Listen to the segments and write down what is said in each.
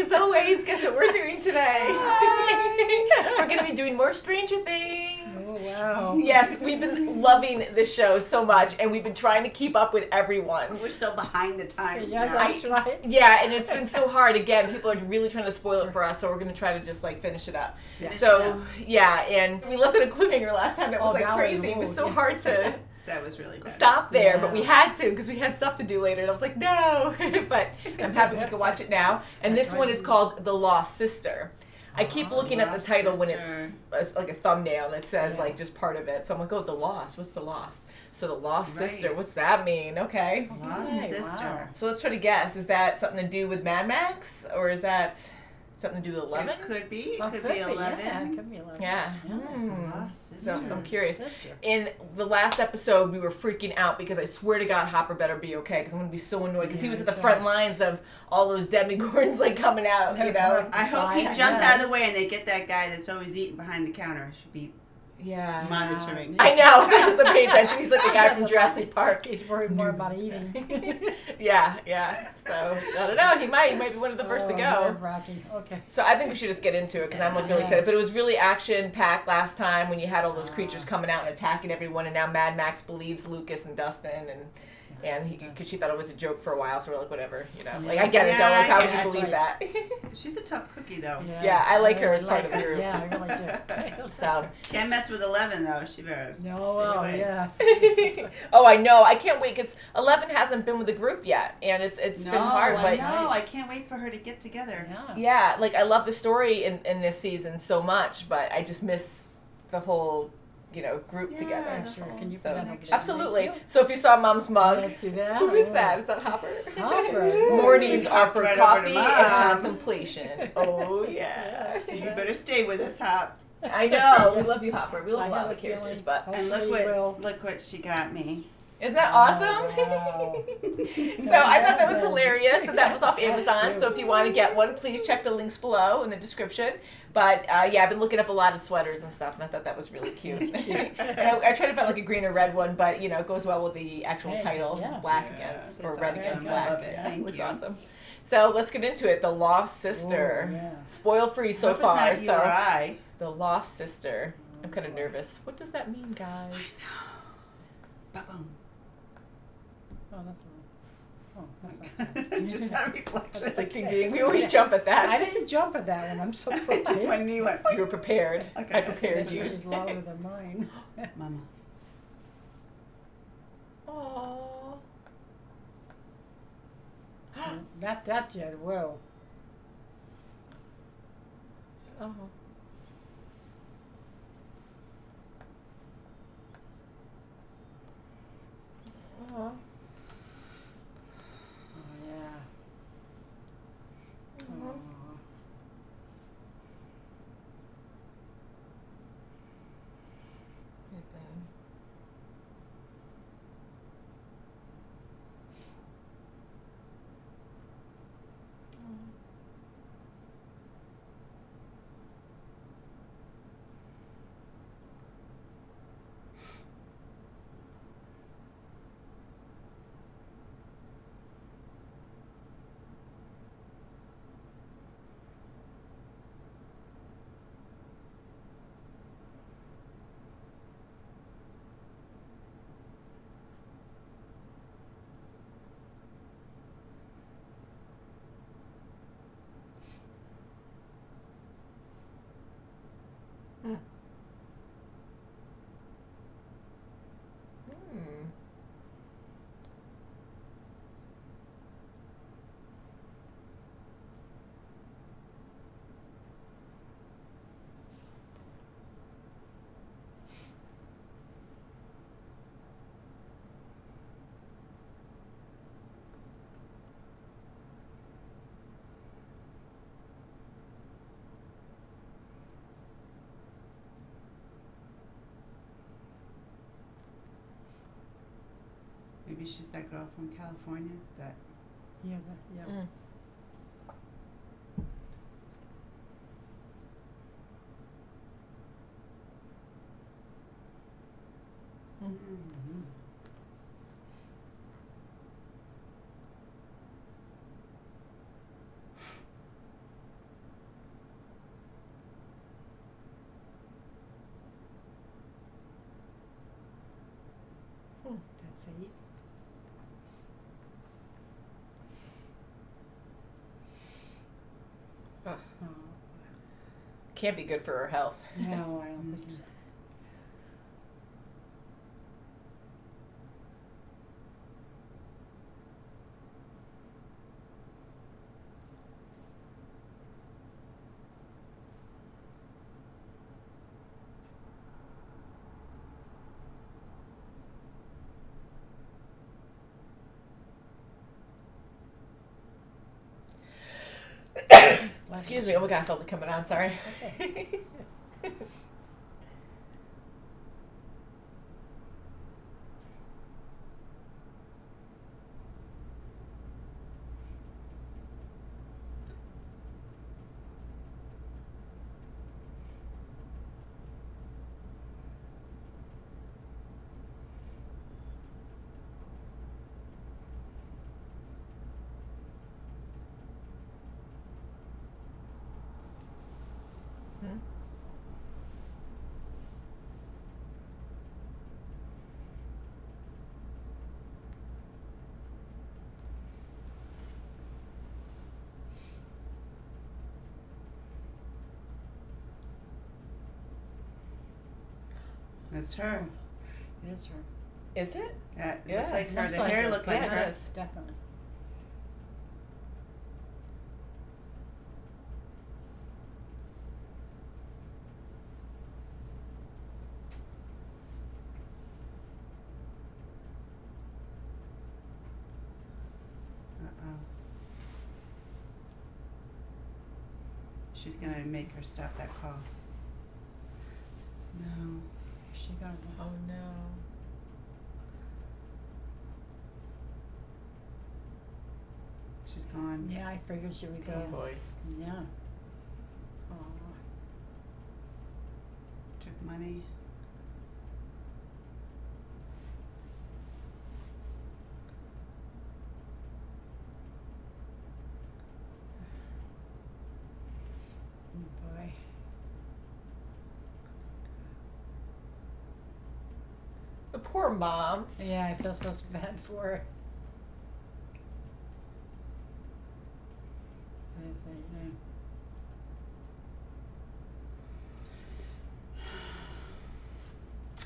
as always. Guess what we're doing today? we're going to be doing more Stranger Things. Oh wow. Yes, we've been loving this show so much, and we've been trying to keep up with everyone. We're so behind the times Yes, now. that's right. Yeah, and it's been so hard. Again, people are really trying to spoil it for us, so we're going to try to just like finish it up. Yeah. So yeah, and we left it a cliffhanger last time. It was Oh, like that was crazy. It was rude. so hard to that was really bad. stop there, but we had to because we had stuff to do later. And I was like, no, but I'm happy we could watch it now. And this one is called The Lost Sister. I keep Oh, looking at the Lost title when it's it's like a thumbnail and it says Yeah. like just part of it. So I'm like, oh, The Lost. What's The Lost? So The Lost Right. Sister. What's that mean? Okay. Lost Okay, sister. wow. So let's try to guess. Is that something to do with Mad Max or is that something to do with Eleven? It could be. It Well, could, be eleven. Yeah, it could be eleven. Yeah. Yeah. The Lost So I'm curious. Sister. in the last episode, we were freaking out because I swear to God, Hopper better be okay because I'm gonna be so annoyed because he was at the sure. front lines of all those demogorgons like coming out, you know. I hope he jumps out of the way and they get that guy that's always eating behind the counter. Should be Yeah. monitoring. I know. He doesn't pay attention. He's like the guy from Jurassic. Park. He's worried more about eating. yeah, yeah. So I don't know. He might. He might be one of the first to Oh, go. nerve-wracking. Okay. So I think we should just get into it because I'm like really Yes. excited. But it was really action packed last time when you had all those creatures ah. coming out and attacking everyone, and now Mad Max believes Lucas and Dustin, and and he because she thought it was a joke for a while, so we're like whatever, you know. Like I get it, Yeah, though. Like how I would you believe That's that? She's a tough cookie though. Yeah, I like her really as part like of the group. Yeah, I really do. so Can't mess with eleven though. She better. No, stay yeah. oh, I know. I can't wait because Eleven hasn't been with the group yet, and it's it's no, been hard. I But know. I can't wait for her to get together. Yeah. yeah, like I love the story in in this season so much, but I just miss the whole you know group Yeah, together. the Sure, can you put So that up? absolutely. So if you saw Mom's mug, Yeah, see that? who is Oh. that? Is that Hopper? Hopper. Mornings are for Right coffee and contemplation. Oh yeah. So you better stay with us, Hop. I know. We love you, Hopper. We love I a lot of the characters, feeling- but And look what we'll- look what she got me. Isn't that Oh, awesome? wow. so I thought that was hilarious, and that was off Amazon. So if you want to get one, please check the links below in the description. But uh, yeah, I've been looking up a lot of sweaters and stuff, and I thought that was really cute. and I, I tried to find like a green or red one, but you know, it goes well with the actual Hey, titles, yeah. black Yeah, against or that's red awesome. against I black. love it. Yeah, Thank Looks you. awesome. So let's get into it. The Lost Sister, Oh, yeah. spoil free so Hope far. not so I. the Lost Sister. I'm kind of nervous. What does that mean, guys? Ba-boom. Oh, oh, that's not. Oh, that's not. Just a reflection. It's like ding ding. We always jump at that. I didn't jump at that one. I'm so My knee went. You were prepared. Okay. I prepared you. is louder than mine. Mama. Aww. Not that yet. Whoa. Oh. Aw. Oh yeah. Aw. Oh. Hmm. Maybe she's that girl from California that. Yeah, that, yeah. Mm. Mm -hmm. That's it. Can't be good for her health. no, I don't think so. Excuse me. Oh my god, I felt it coming on. Sorry. Okay. That's her. It is her. Is it? Yeah, it Yeah, looked like her. looks The like hair her. looked Yeah, like it her. does. Definitely. Uh-oh. She's gonna make her stop that call. No. Is she gonna go? Oh no. She's. Yeah, I figured she would Oh go. boy. Yeah. Oh, Took money. boy. The poor mom. Yeah, I feel so bad for her. There's that, yeah.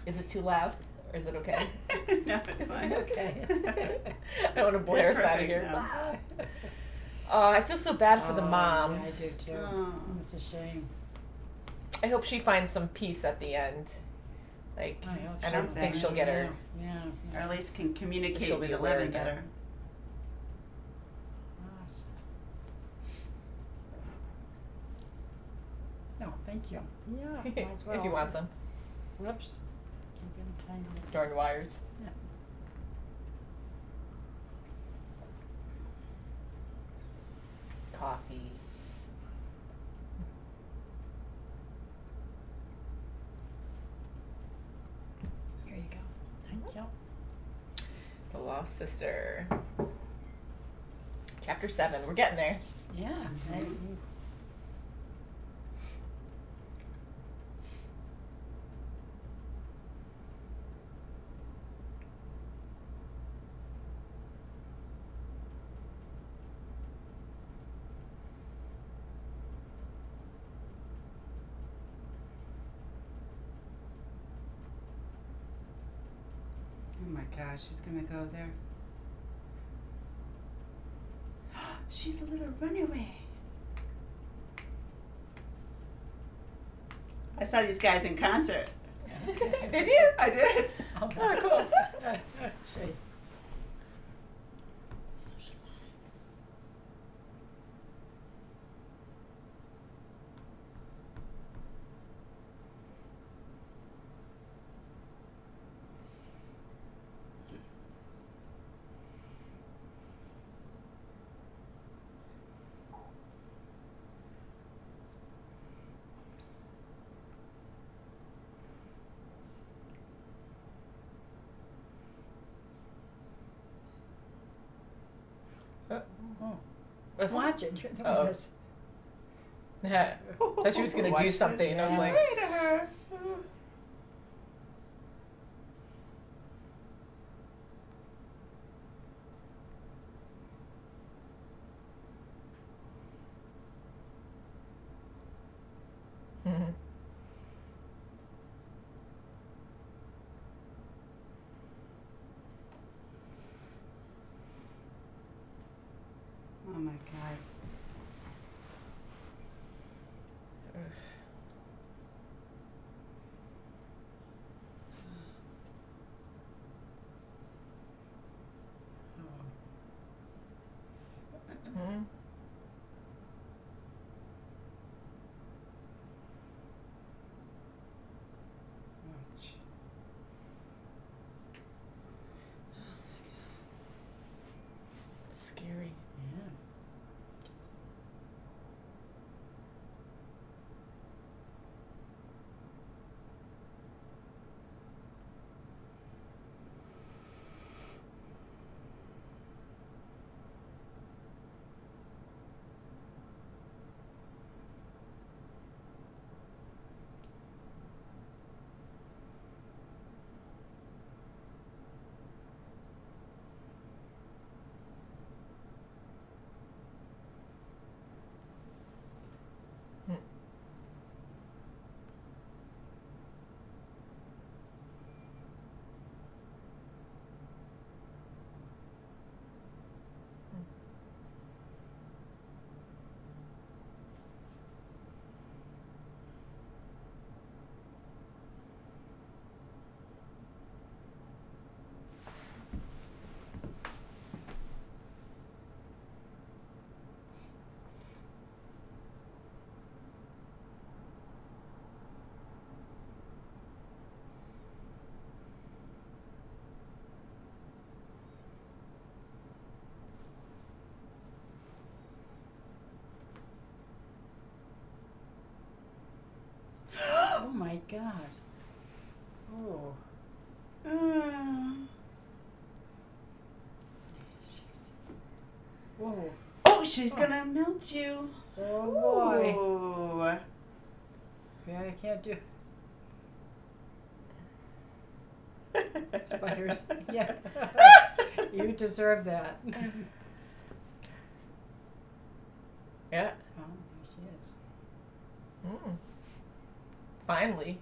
Is it too loud? Or is it okay? no, it's fine. It's okay. I don't want to blare us out of here. now. Oh, I feel so bad for the Oh, mom. Yeah, I do too. Oh. It's a shame. I hope she finds some peace at the end. Like, I I don't so. think she'll get her. Yeah. Or at least can communicate She'll with be aware Eleven better. Nice. No, thank you. Yeah, might as well. if you want some. Whoops. Keep. Darn wires. Yeah. Coffee. Here you go. Thank you. The Lost Sister. Chapter 7. We're getting there. Yeah. I- Mhm. My gosh, she's gonna go there. she's a little runaway. I saw these guys in concert. Did you? I did. Oh, Oh, cool. Jeez. Uh, Oh. Watch it. You're doing Uh-oh. this. yeah. Thought she was gonna do Watch it. something, and I was like, Say to her. Oh my god. Ugh. Hmm. Ouch. Scary. Yeah. Oh my god. Oh. Ah. Whoa. Oh, she's Oh. gonna melt you. Oh boy. Ooh. Yeah, I can't do spiders. Yeah. you deserve that. oh, Yeah. there she is. Mm. Finally.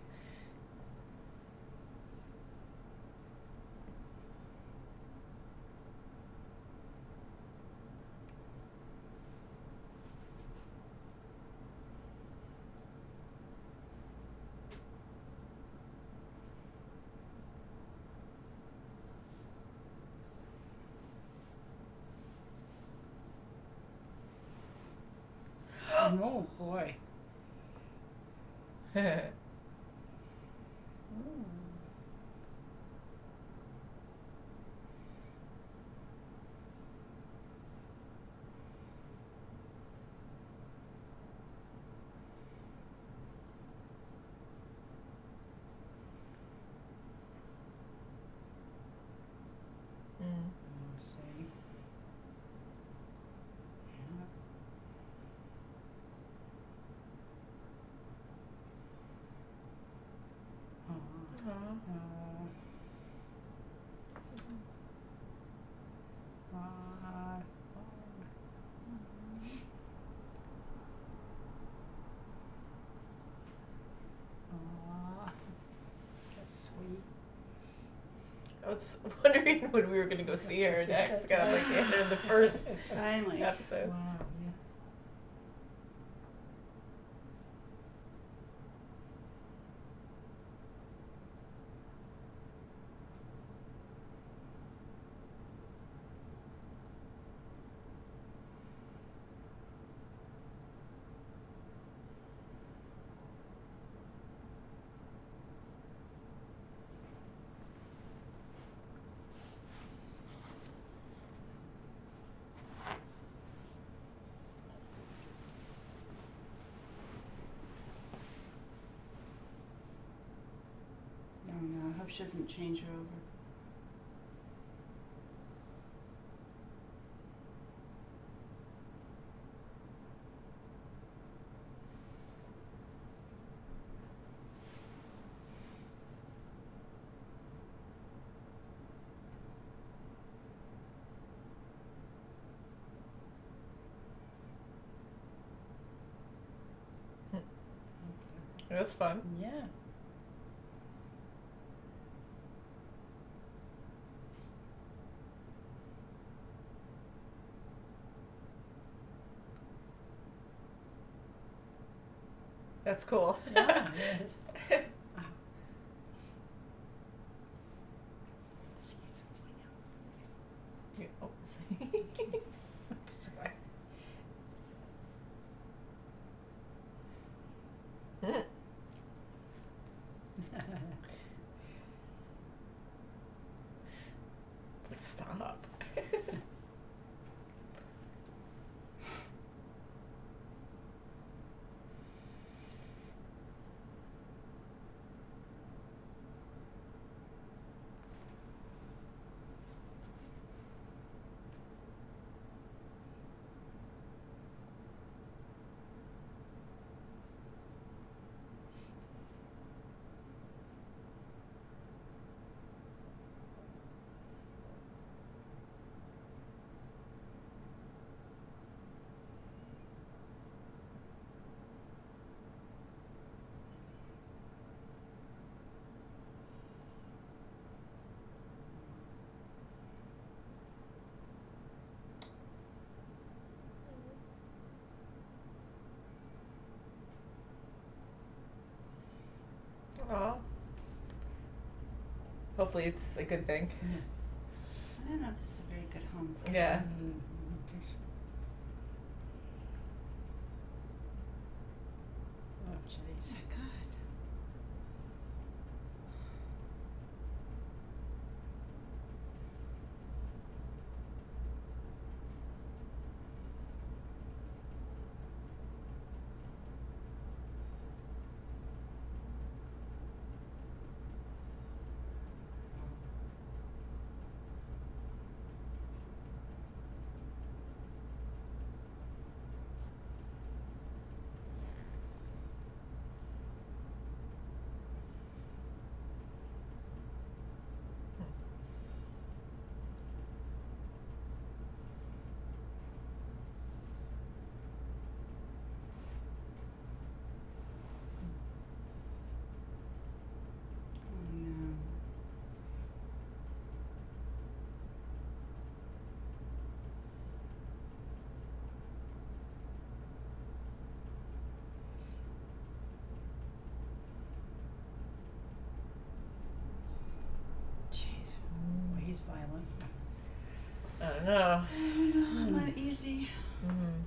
Oh boy. Mm. Let's see. Yeah. Aw. Aw. Aw. Aw. Aw. That's sweet. I was wondering when we were gonna go see her next. Got like the end of the first Finally. episode. Wow, yeah. Oh no, I hope she doesn't change her over. That's fun. Yeah. That's cool. Yeah, it is. Yeah, oh. Sorry. Mm. Let's stop. Aw. Hopefully it's a good thing. I don't know if this is a very good home for Yeah. her. Mm, thanks. Oh, Oh jeez. my god. Oh no. Jeez. Oh, he's violent. I don't know. Oh no, I'm not easy. Mm.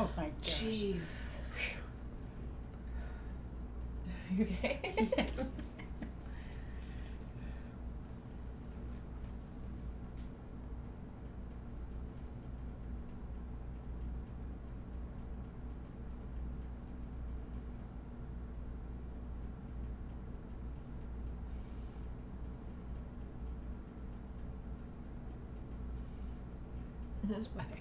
Oh my gosh. Jeez. Okay? Yes. This way.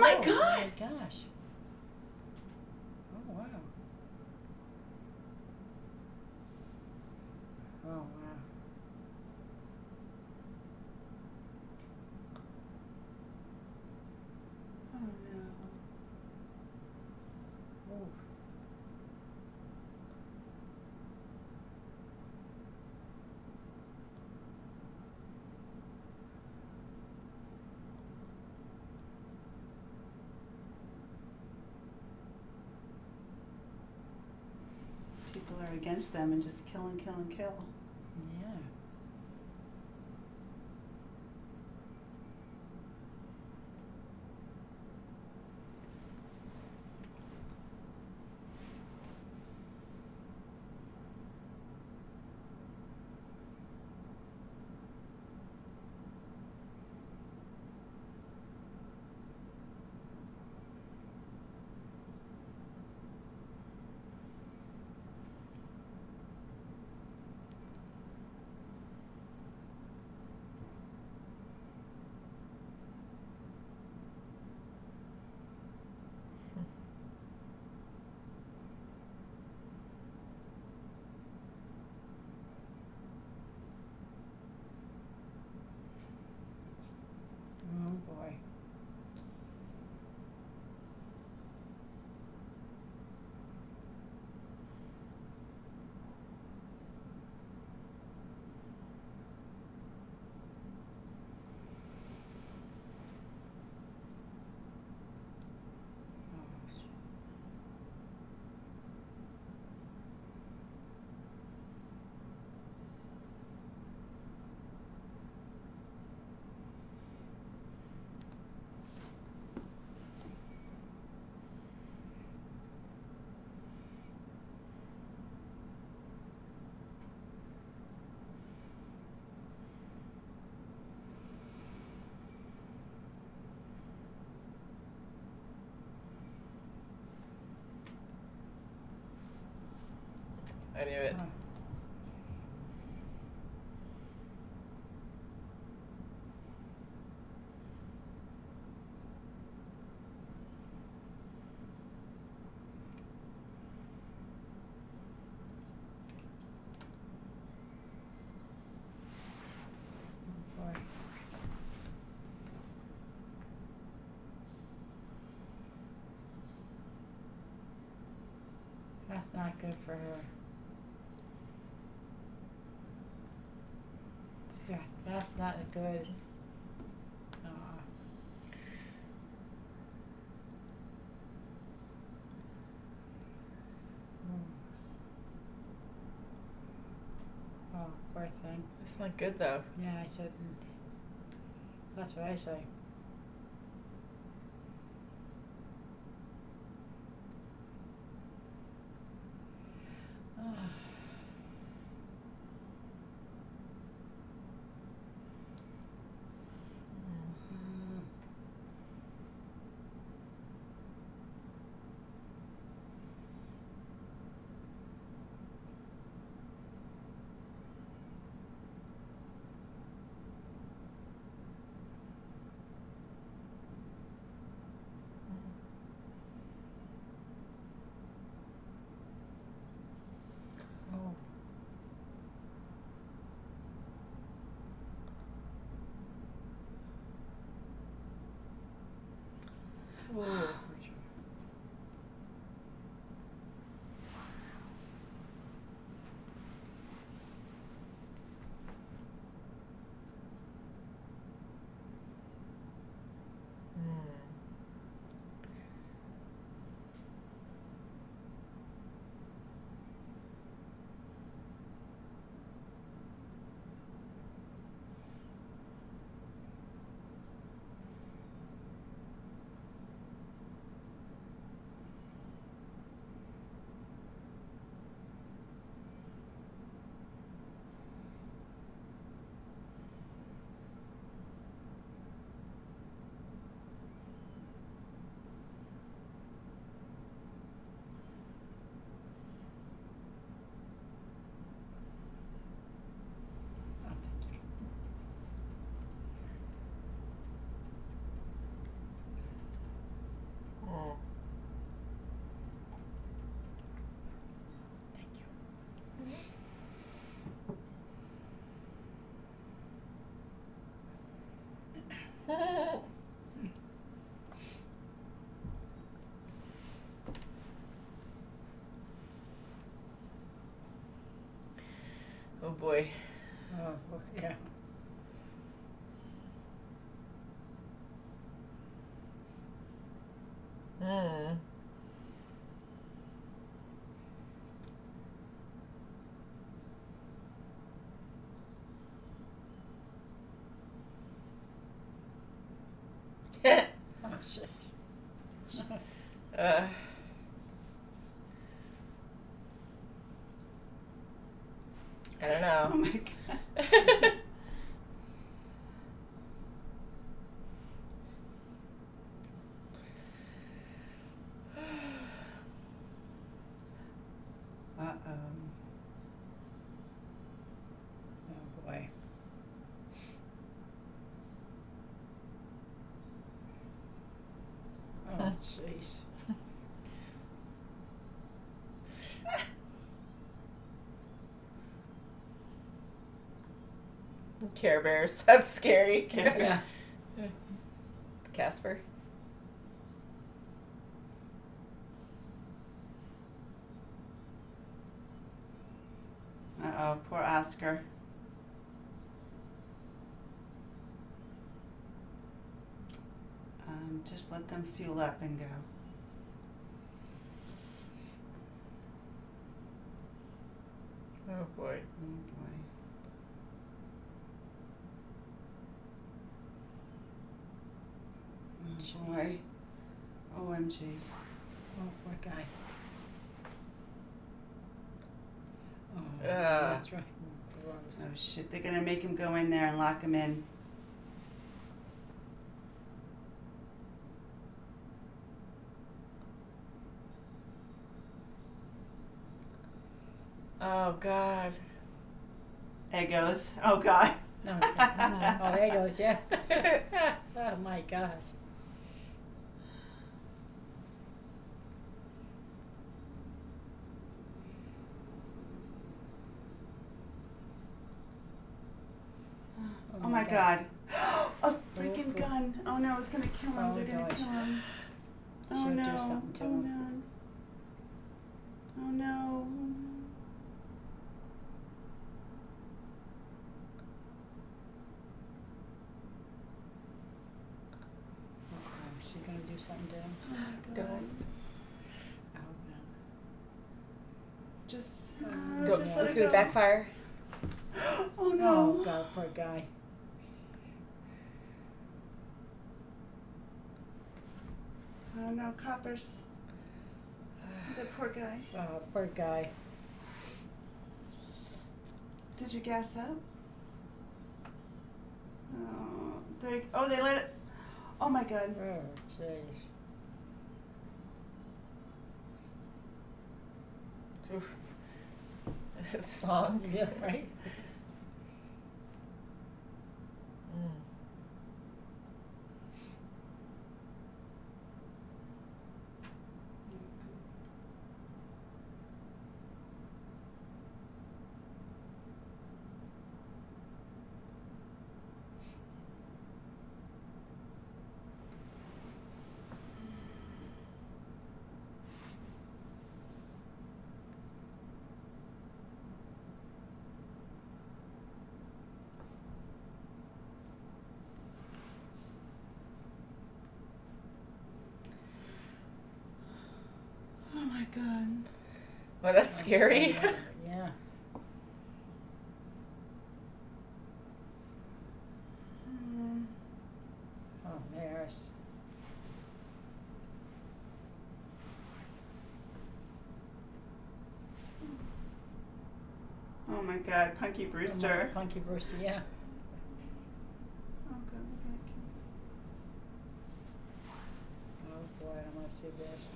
Oh, oh my god. Oh my gosh. Against them and just kill and kill and kill. Yeah. Oh, boy. Oh, s- I knew it. That's not good for her. Yeah, that's not good. Uh, mm. Oh, poor thing. It's not good though. Yeah, I shouldn't. That's what I say. Ah. Mm. Oh. Oh. Mm. oh boy. Oh, yeah. Hmm. Oh, jeez. Uh. I don't know. Oh my god. Uh oh. Oh, boy. Oh, jeez. Care Bears. That's scary. Care Yeah. Casper. Uh oh, poor Oscar. Um, just let them fuel up and go. Oh boy. Oh boy. Oh Jeez. boy. OMG. Oh, poor guy. Oh, Yeah. that's right. Gross. Oh shit, they're gonna make him go in there and lock him in. Oh god. Eggos. Oh god. Okay. oh, there goes, yeah. oh, my gosh. Oh my god. A freaking Oh, oh. gun. Oh no, it's gonna kill him. Oh, They're gonna gosh. kill him. Oh Should do no. oh him. no. Oh no. Oh, is she gonna do something to him? Oh my god. Don't. Oh, no. Just, Oh, uh, Don't, just let it's it gonna go. backfire. Oh no. Oh, God, poor guy. Oh no, coppers. The poor guy. Oh, poor guy. Did you gas up? Oh, they, oh, they let it. Oh my god. Oh, jeez. Oof. Song. Yeah, right? God. Well, that's Oh, scary. so, Yeah. Oh, Maris. Oh my god, Punky Brewster. Punky Brewster, yeah. Oh god, they're gonna kill. Oh, boy, I don't wanna see this.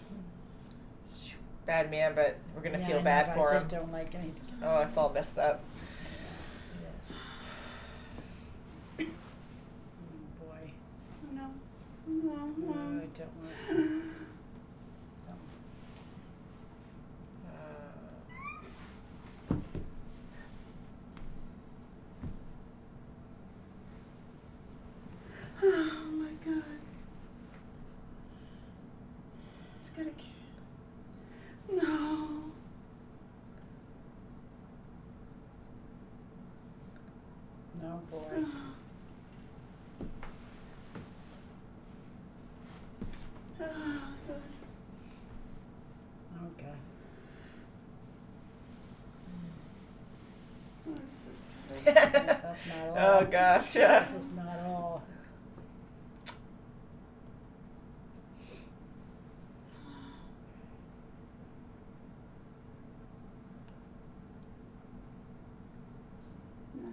Bad man, but we're gonna Yeah, I feel know, bad but for I him. just don't like anything. Oh, it's all messed up. Yes. Oh, boy. Oh no. No, No, no. I don't want. No. Uh, Oh boy. Okay. Oh, this is great. That's not oh, all. oh gosh. Yeah. This is not all. No.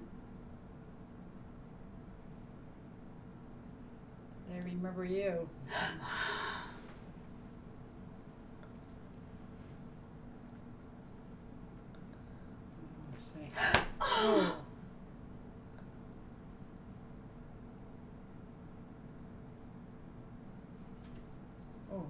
They remember you. Oh, see. Oh. Oh.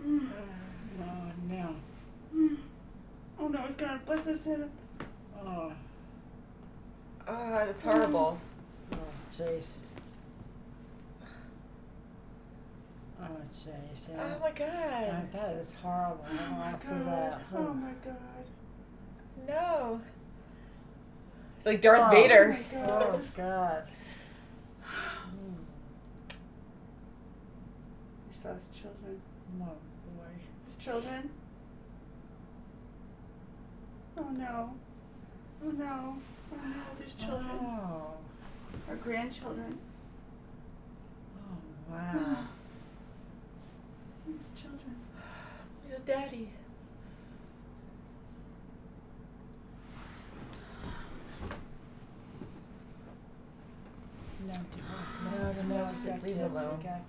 Mm. Oh, no. Mm. Oh no, it's gonna bless his head. Oh. Oh, that's horrible. Oh, jeez. Oh, jeez. Yeah. Oh my Oh, god. that is horrible. I don't Oh my want to see god. that. Oh my god. No. It's like Darth Oh. Vader. Oh my Oh, god. God. Mm. He saw his children. Oh, boy. His children. Oh no. Oh no. Oh no, there's children. Oh. Our grandchildren. Oh, wow. There's children. He's a daddy. No, do- No, listen, no, no, leave kids, it alone. Jack.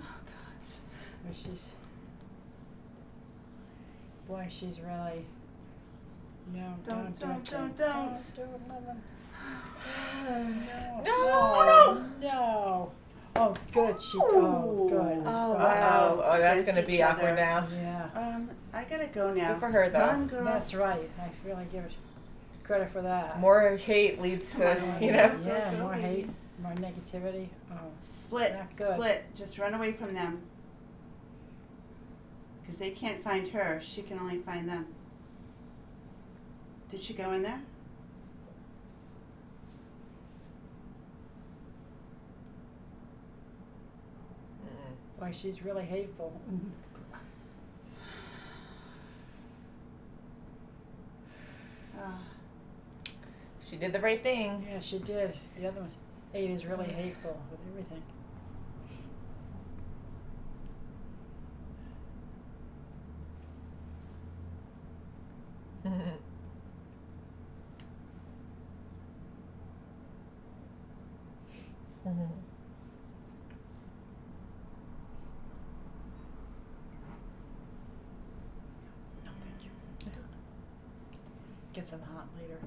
Oh God. But she's, boy, she's really. No, Don't, don't, don't, don't, don't, don't, do it, Mother. No. no, no. Oh, good. She. Oh, good. Oh, Oh So- wow. Oh, that's Against gonna be each awkward other. now. Yeah, Um, I gotta go now. Good for her, though. Run, girls. that's right. I really give it credit for that. More hate leads to, Come on. you know. Yeah, Go, go, more baby. hate, more negativity. Oh, Split, Not good. split. Just run away from them. Because they can't find her. She can only find them. Did she go in there? Mm. boy, she's really hateful. Ah, She did the right thing. Yeah, she did. The other one, eight is really hateful with everything. No, thank you. Get some hot later.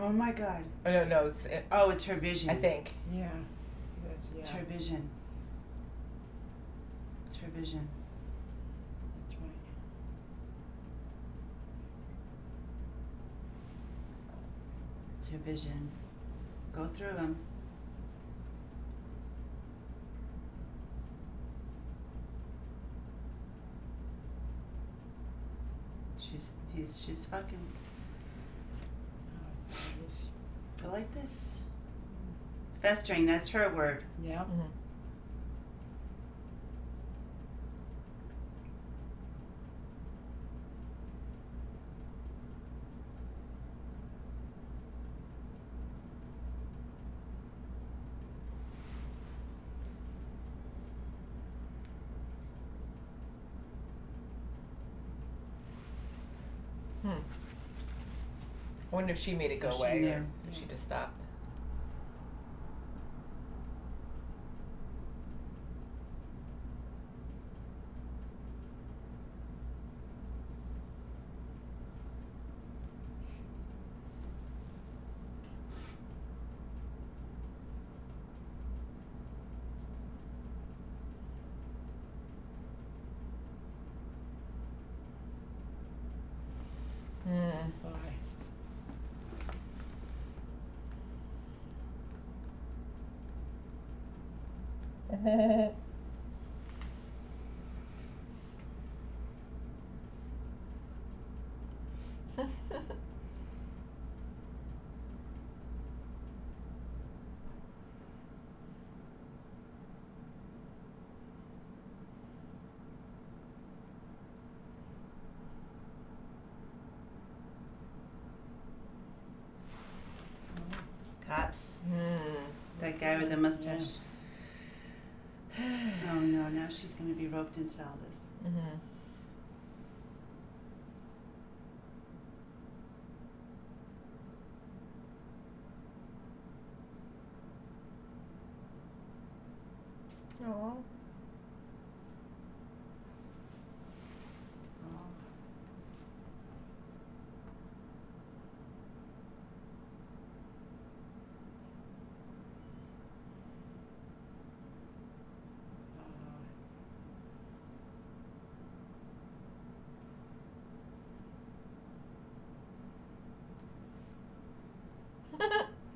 Oh my god. Oh no, no, it's it, Oh, it's her vision. I think. Yeah. Yes, It's yeah. her vision. It's her vision. That's right. It's her vision. Go through them. She's he's she's fucking Oh, jeez. go like this. Festering, that's her word. Yeah. Mhm. Wonder if she made it So go away or if she just stopped. Hmm. Bye. Cops. Hmm. That guy with the mustache. Oh no, now she's gonna be roped into all this. Mm-hmm. Oh. Oh.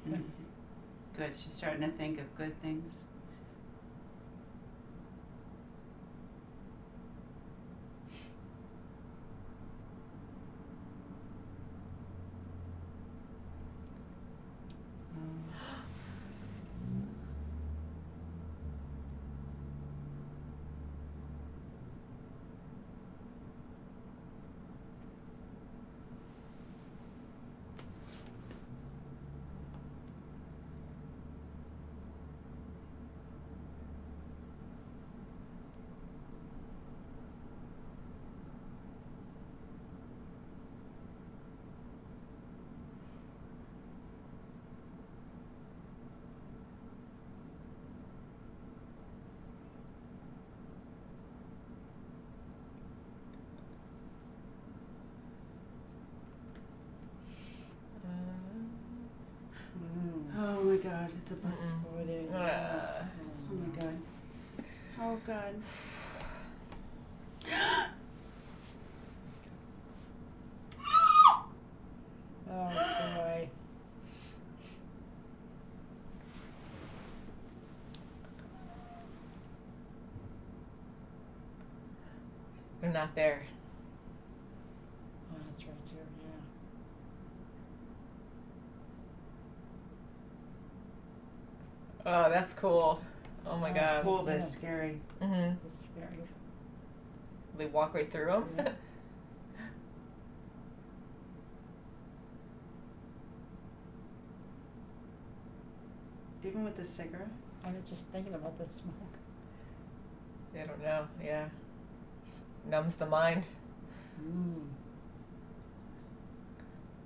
Mhm. Good. She's starting to think of good things. Oh. Mm. Oh my god, it's a bus. Mm-mm. Oh. Uh. Oh my god. Oh god. Oh boy. They're not there. Oh, that's right too. Yeah. Oh, that's cool. Oh my That's god. Cool, but Yeah. it's scary. Mm-hmm. It's scary. They walk right through them. Yeah. Even with the cigarette. I was just thinking about the smoke. they don't know. Yeah. S- numbs the mind. Mm.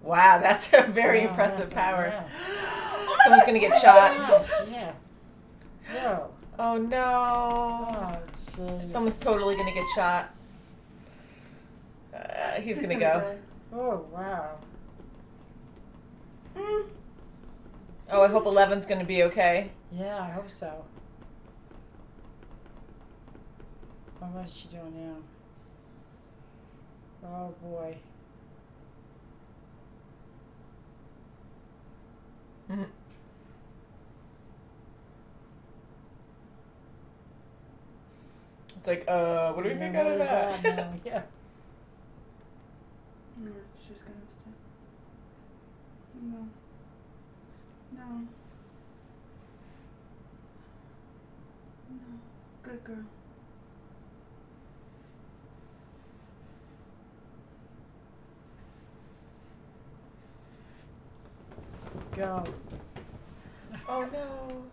Wow, that's a very Wow, impressive that's a- power. yeah. Someone's gonna get shot. Gosh, yeah. Whoa. Oh no. Oh. Someone's totally gonna get shot. Uh, he's, gonna, go. die. Oh, wow. Mm. Oh, I hope Eleven's gonna be okay. Yeah, I hope so. Oh, what is she doing now? Oh boy. Mhm. It's like, uh, what do we make out of is that? now? Yeah. No, she's gonna stay. No. No. No. Good girl. Go. oh no.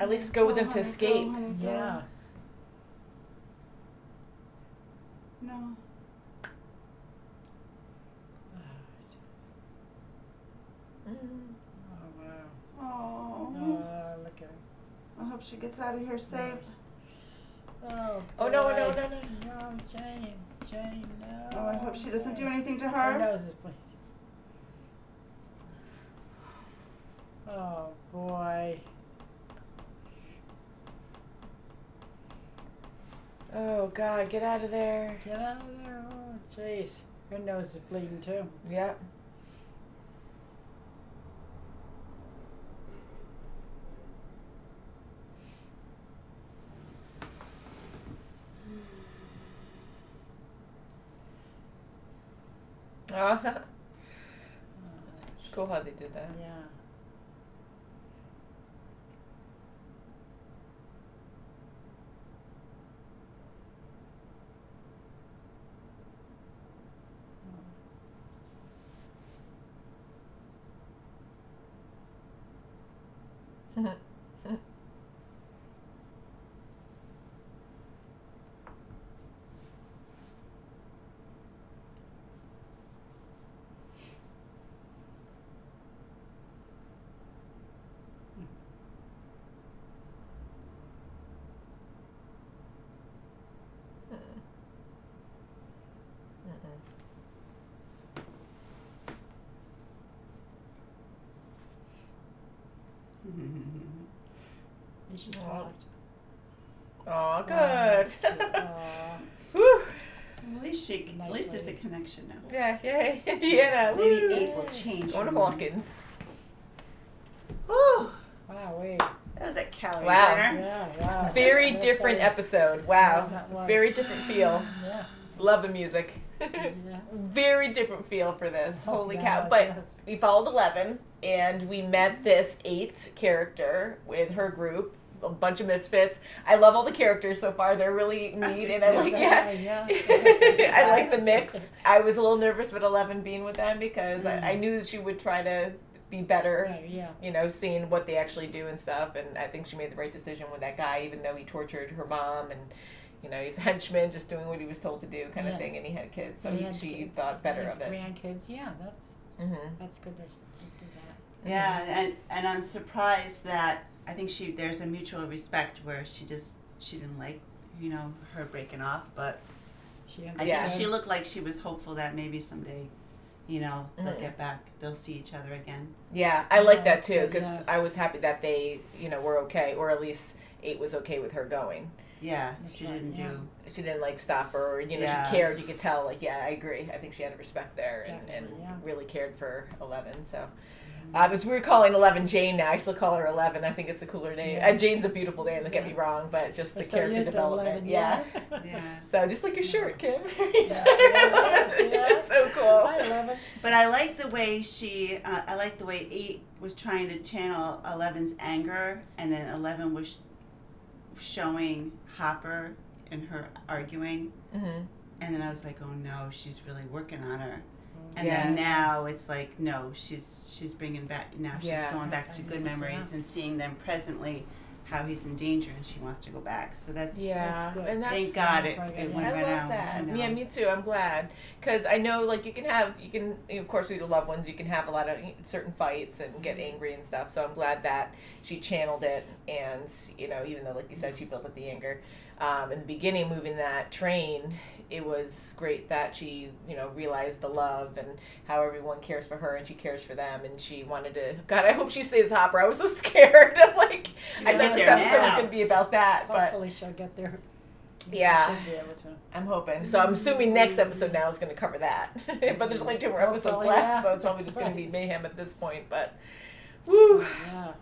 At least go with them to escape. Go, honey, go. Yeah. No. Mm. Oh wow. Oh. Oh, look at her. I hope she gets out of here safe. Oh, Oh no, no, boy. no, no. No, Jane, Jane, no. Oh, I hope she doesn't do anything to Her her. nose is bleeding. Oh boy. Oh god, get out of there. Get out of there. Oh, jeez. Her nose is bleeding too. Yep. Oh, it's cool how they did that. yeah. And she Oh. Oh, good. that's Whew. At least she, Nice at least there's a connection now. Yeah, yay, Indiana. Maybe woo. eight will change. Going to her. Hawkins. Whew, Wow, wait. that was a calorie Wow. burner. Yeah, yeah. Very That's different right. episode. Wow. Yeah. Very different feel. Yeah. Love the music. Yeah. Very different feel for this. Oh, Holy yeah, cow. But does. we followed 11 and we met this eight character with her group. A bunch of misfits. I love all the characters so far. They're really neat, do and I like yeah. Yeah. I like the mix. I was a little nervous with Eleven being with them because I, I Mm. knew that she would try to be better Right, yeah. you know, seeing what they actually do and stuff. And I think she made the right decision with that guy, even though he tortured her mom and, you know, he's a henchman, just doing what he was told to do, kind of thing. And he had kids, so He he, had she kids. thought better of it. Grandkids, yeah, that's hmm that's good that she she did that. Yeah, and and I'm surprised that I think she there's a mutual respect where she just she didn't like you know her breaking off, but She I Yeah. think she looked like she was hopeful that maybe someday, you know, they'll Mhm. get back, they'll see each other again. Yeah, I like that too because yeah. I was happy that they, you know, were okay, or at least Eight was okay with her going. Yeah, she didn't yeah. do. She didn't like stop her, or you know, Yeah. she cared. You could tell, like, yeah, I agree. I think she had a respect there and, and really cared for Eleven. So. Um, it's weird calling Eleven Jane now. I still call her Eleven. I think it's a cooler name. Yeah. And Jane's a beautiful name. Don't get me wrong, but just the We're character used to development. 11, yeah. Yeah. So just like your shirt, Kim. Yeah. it's so cool. I love it. But I like the way she. Uh, I like the way Eight was trying to channel Eleven's anger, and then Eleven was showing Hopper and her arguing, hmm and then I was like, oh no, she's really working on her. And Yeah. then now it's like, no, she's she's bringing back now she's Yeah. going back to good memories and seeing them presently, how he's in danger, and she wants to go back. So that's Yeah, That's good. and that's thank God it, it went I right love out. that. you know. Yeah, me too. I'm glad because I know like you can have you can of course with your loved ones you can have a lot of certain fights and get angry and stuff. So I'm glad that she channeled it and you know even though like you said she built up the anger. um, in the beginning, moving that train, it was great that she, you know, realized the love and how everyone cares for her and she cares for them. And she wanted to, God, I hope she saves Hopper. I was so scared. I'm like, She I will thought get this there episode was going to be about that, but Hopefully she'll get there. yeah. Should be able to. I'm hoping. So I'm assuming next episode now is going to cover that. but there's only two more episodes Hopefully, left, yeah. so it's probably just going to be mayhem at this point. But, oh, woo. Yeah.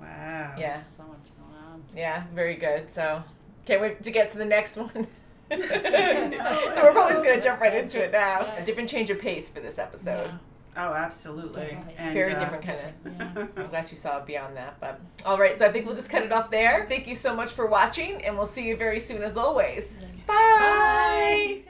Wow. Yeah. So much going on. Yeah, very good. So can't wait to get to the next one. so we're probably just gonna jump right into it now. A different change of pace for this episode. Oh, absolutely. And, Very uh, different kind Yeah. of. I'm glad you saw beyond that. But all right, so I think we'll just cut it off there. Thank you so much for watching, and we'll see you very soon as always. Yeah. Bye.